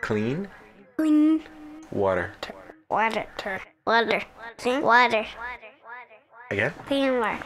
Clean water. Clean Water. water. water. Water. Water. Again? Clean water.